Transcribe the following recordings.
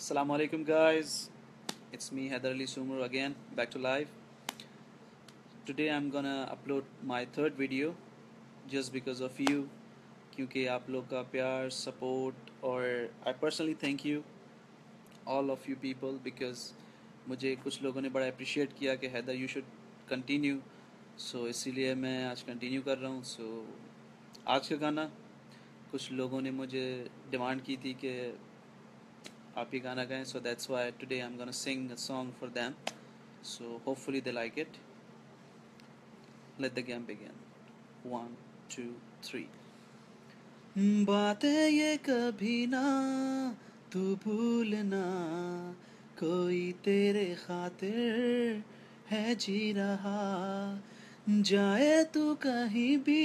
Assalamu alaikum guys. It's me Heather Ali Sumer again, back to live. Today I'm gonna upload my third video just because of you کیونکہ آپ لوگ کا پیار support اور I personally thank you all of you people because مجھے کچھ لوگوں نے بڑا اپریشیٹ کیا کہ Haider you should continue so اسی لیے میں آج کنٹینیو کر رہا ہوں سو آج کا گانا کچھ لوگوں نے مجھے ڈیمانڈ کی تھی کہ آپ یہ گانا گائیں so that's why today I am gonna sing a song for them so hopefully they like it let the game begin one two three باتیں یہ کبھی نہ تو بھولنا کوئی تیرے خاطر ہے جی رہا جائے تو کہیں بھی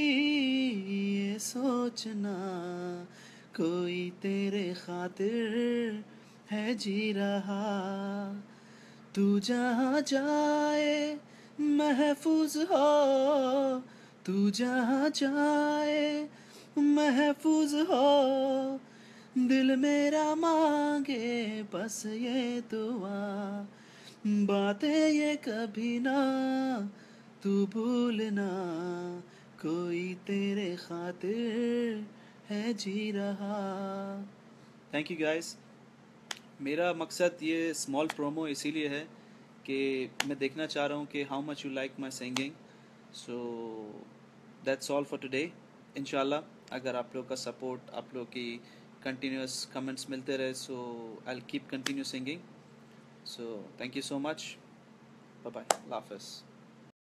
یہ سوچنا کوئی تیرے خاطر ہے جی رہا۔ تو جہاں جائے محفوظ ہو، تو جہاں جائے محفوظ ہو۔ دل میرا مانگے بس یہ دعا، باتیں یہ کبھی نہ، تو بھولنا کوئی تیرے خاطر ہے جی رہا۔ تھینک یو گائز میرا مقصد یہ اسمال پرومو اسی لیے ہے کہ میں دیکھنا چاہ رہا ہوں کہ how much you like my singing so that's all for today ان شاء اللہ اگر آپ لوگ کا سپورٹ آپ لوگ کی کنٹینیوس کمنٹس ملتے رہے so I keep continue singing so thank you so much bye اللہ حافظ.